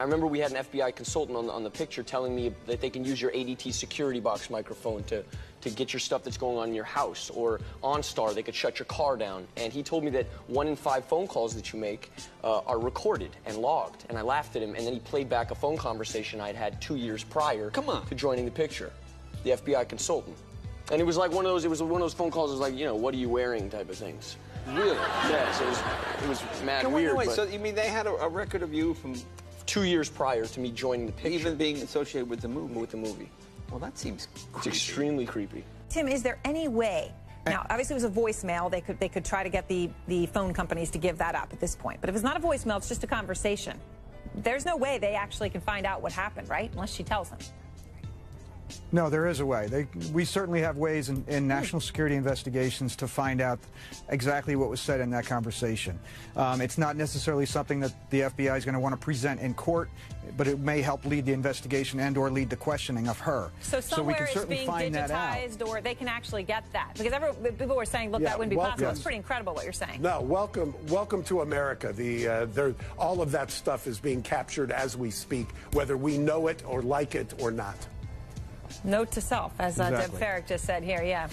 I remember we had an FBI consultant on the, on the picture telling me that they can use your ADT security box microphone to, to get your stuff that's going on in your house. Or OnStar, they could shut your car down. And he told me that one in five phone calls that you make uh, are recorded and logged. And I laughed at him, and then he played back a phone conversation I'd had two years prior Come on. to joining the picture. The FBI consultant. And it was like one of those, it was one of those phone calls, it was like, you know, what are you wearing type of things. Really? Yes, it was, it was mad on, weird. wait, but so you mean they had a, a record of you from two years prior to me joining the picture even being associated with the movie? with the movie. Well, that seems It's extremely creepy. Tim, is there any way? Now, obviously, it was a voicemail. They could they could try to get the the phone companies to give that up at this point. But if it's not a voicemail, it's just a conversation. There's no way they actually can find out what happened, right? Unless she tells them. No, there is a way. They, we certainly have ways in, in national security investigations to find out exactly what was said in that conversation. Um, it's not necessarily something that the FBI is going to want to present in court, but it may help lead the investigation and or lead the questioning of her. So we somewhere can it's certainly being find digitized, or they can actually get that. Because every, people were saying, "Look, Yeah, that wouldn't be well, possible." yes. It's pretty incredible what you're saying. No, welcome, welcome to America. The uh, there, all of that stuff is being captured as we speak, whether we know it or like it or not. Note to self, as uh, Deb. Feyerick just said here. Yeah.